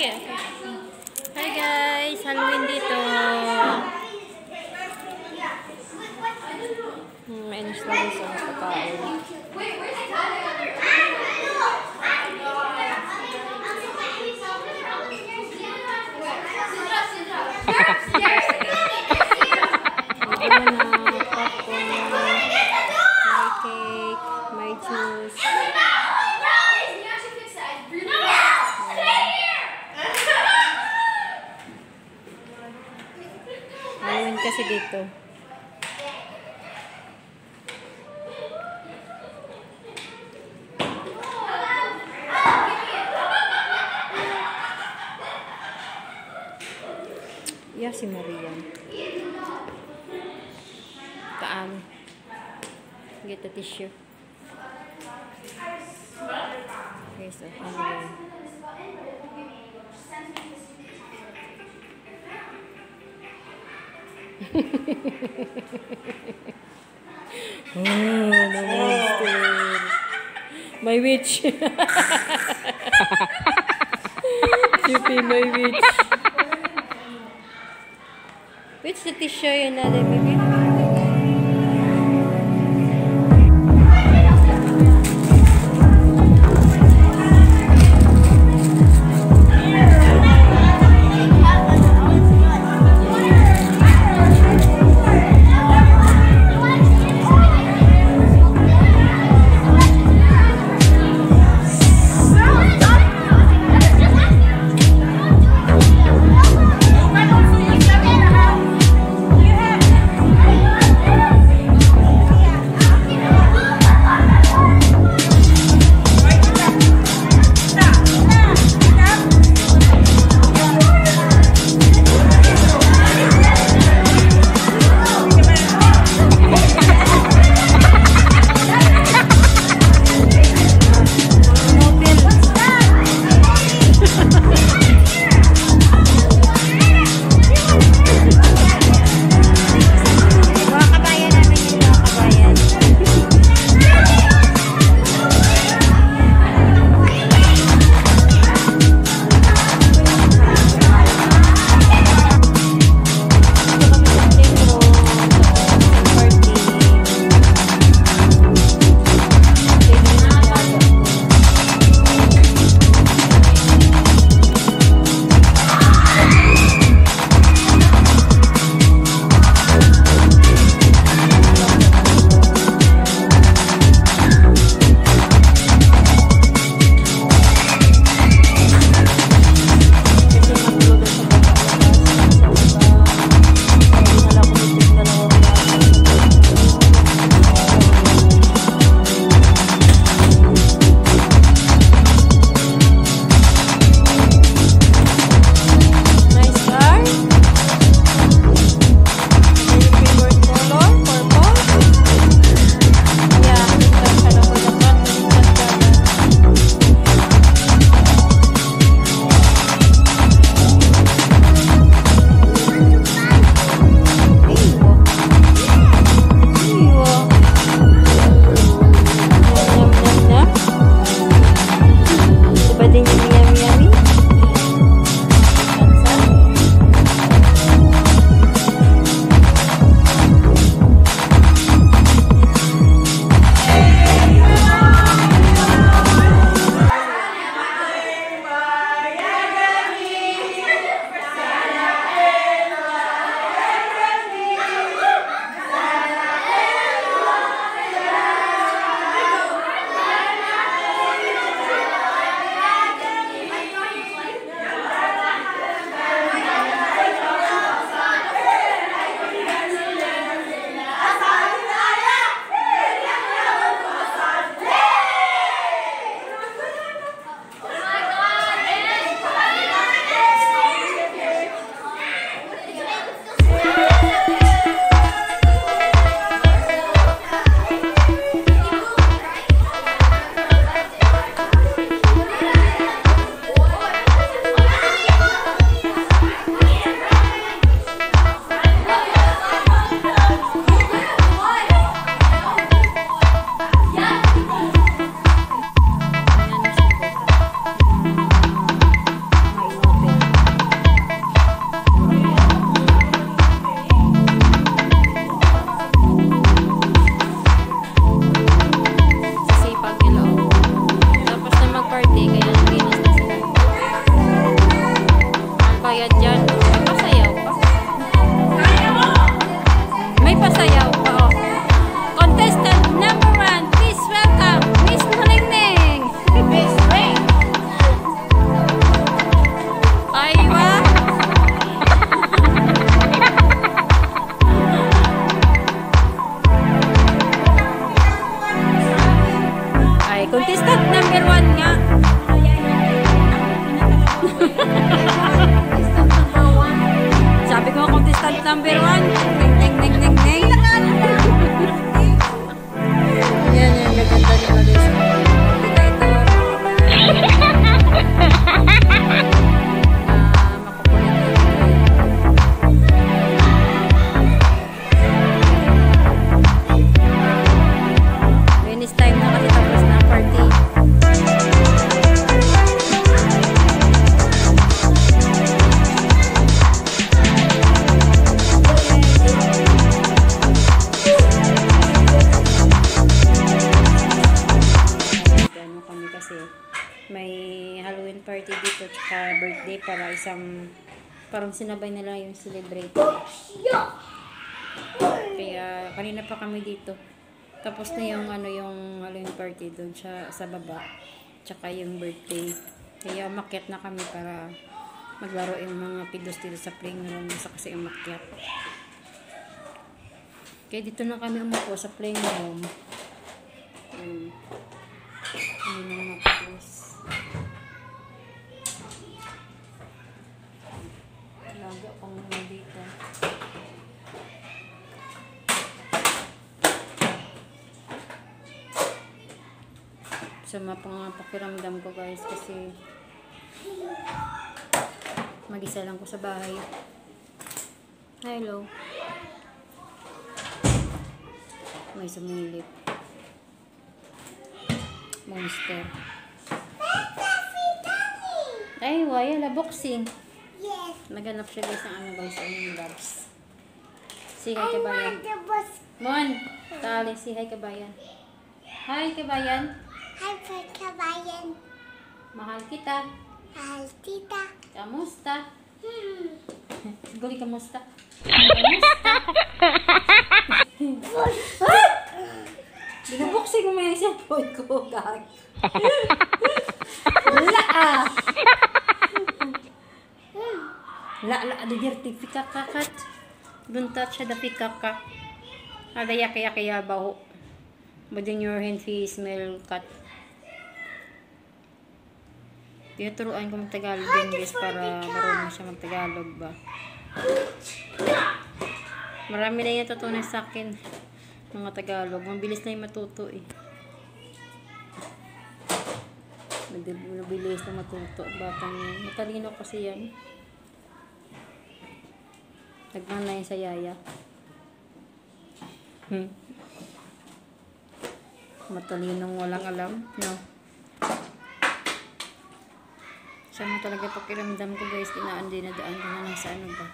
Okay, okay. Hi guys, Halloween dito. Hmm, may rin sa pagkain. May ano na, popcorn, may cake, may juice. Halloween kasi dito. Yeah, si Maria. Taan. Get the tissue. Okay, so Halloween. Oh, the monster. My witch. Sipi, my witch. Which the tissue yun na? Ay, contestant isang parang sinabay nila yung celebrate. Kaya kanina pa kami dito. Tapos na yung ano yung Halloween party doon sa sa baba. Tsaka yung birthday. Kaya umakyat na kami para maglaro yung mga pidos dito sa playground sa kasi umakyat. Kaya dito na kami umupo sa playground. Hmm. Hindi na matapos. Laga pang mga dito. Sama pa nga pakiramdam ko guys kasi mag-isa lang ko sa bahay. Hello. May sumilip. Monster. Ay, waya la boxing. Yes, Naganap siya guys ng ano guys, yung gloves. Si hi kabayan. Mon, tali si hi kabayan. Hi kabayan. Hi, Kabayan. Mahal kita. Hi, Tita. Kamusta? Hmm. Guli kamusta? Binaboxing ko may cellphone ko, gag. Wala ah. La la ada dirti kakat. Don't touch the pikaka. Ada yaki yaki ya baho. But in your hand fee smell cut. Tinuturuan ko mag-Tagalog din para marunong siya mag-Tagalog ba. Marami na yung natutunan sa akin mga Tagalog. Mabilis na yung matuto eh. Mabilis na matuto. Batang yan. Matalino kasi yan. Nagmana yan sa yaya. Hmm. Matalinong walang alam. No? Siya mo talaga pakiramdam ko guys. Dinaan din na daan ko na lang sa ano ba.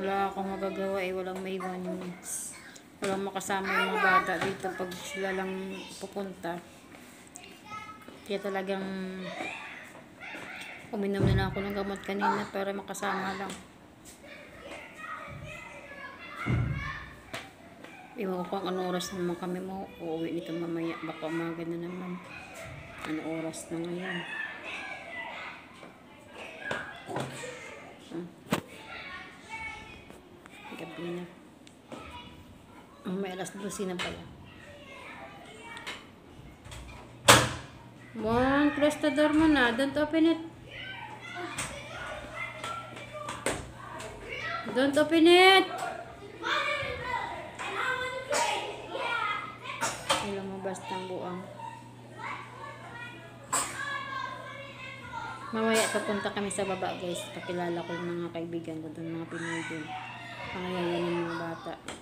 Wala akong magagawa eh. Walang maiwan yung walang makasama yung mga bata dito pag sila lang pupunta. Kaya talagang uminom na lang ako ng gamot kanina para makasama lang. Iwan ko kung ano oras naman kami mo. Uuwi nito mamaya. Baka umaga na naman. Ano oras na ngayon. Hmm. Gabi na. Oh, may alas 12 na pala. Mon, close the na. Don't open it. Don't open it. Basta ang buang. Mamaya papunta kami sa baba guys. Pakilala ko yung mga kaibigan ko doon, mga Pinoy doon. Pangayayan ng mga bata.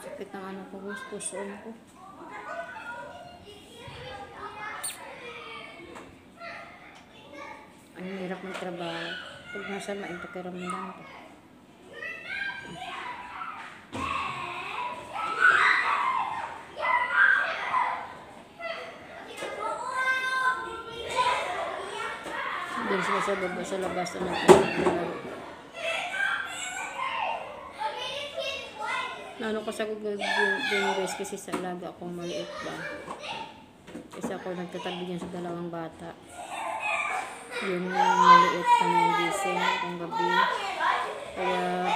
Sakit ng ano ko, puso ko. Ang hirap ng trabaho. Pag masama, yung pakiramdam ko. Doon sila sa baba sa labas na natin. Ano ko sa Google guys kasi sa alaga akong maliit ba. Kasi ako nagtatabi sa dalawang bata. Yung maliit pa ng gising kung gabi. Kaya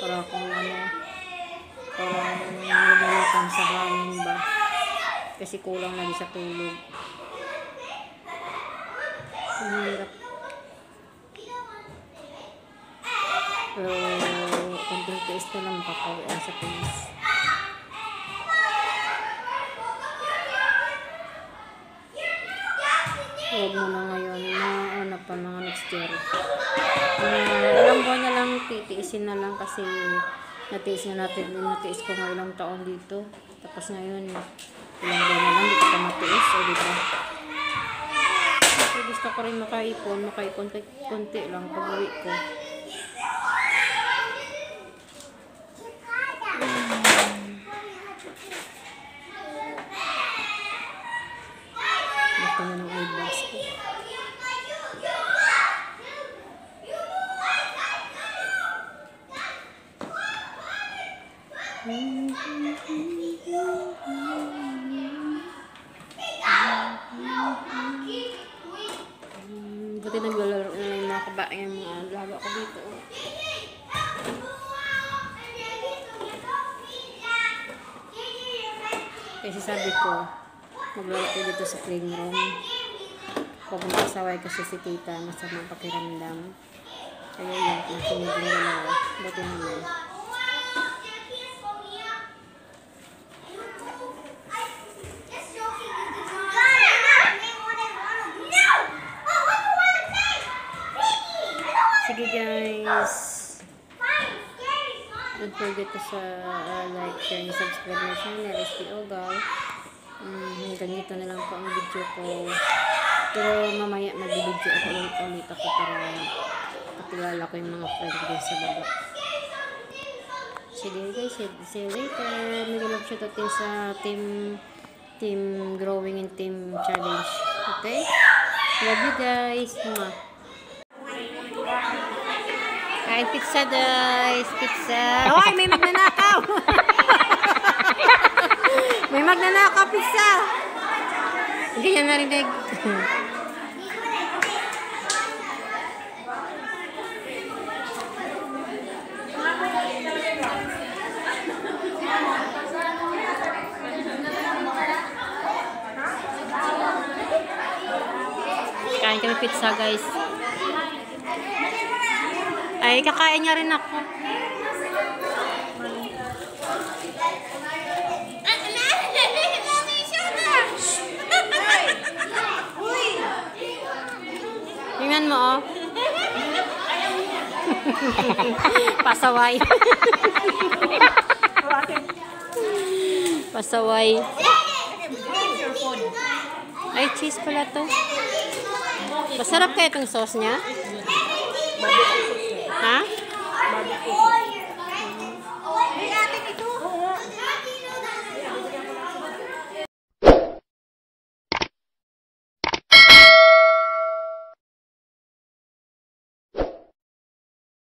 para akong ano, parang nagulatan sa hangin ba. Kasi kulang lagi sa tulog. Ang hirap. Pero, konting tiis na lang makakawian sa tiis. Huwag mo na ngayon, mga ano pa, mga next year. Uh, ilang buwan na lang, titiisin na lang kasi natiis na natin, natiis ko nga ilang taon dito. Tapos ngayon, ilang buwan na lang, dito pa matiis, o dito. Kasi gusto ko rin makaipon, makaipon konti lang pag uwi ko. Gusto na ng eyebags ko. Hmm, Buti naglalaro na lang yung mga kabae yung mga alaga ko dito. Kasi sabi ko, maglaro dito sa playroom. Huwag mong pasaway kasi si tita, masama pakiramdam. Kaya yun, nakinig yung dalawa. Buti naman. Sige guys. Don't forget to sa uh, like, share, and subscribe na channel, SP Ogal. Um, hanggang dito na lang po ang video ko. Pero mamaya mag-video ako ulit ulit ako para pakilala ko yung mga friend ko sa baba. Sige guys, see you later. Mega love shout out din sa team team growing and team challenge. Okay? Love you guys. Mwah. Kain pizza guys, pizza. Hoy, may magnanakaw. may magnanakaw pizza. Hindi niya narinig. Kain kami pizza guys. Ay, kakain niya rin ako. Tingnan mo, oh. Pasaway. Pasaway. Ay, cheese pala to. Masarap kaya itong sauce niya? Ha?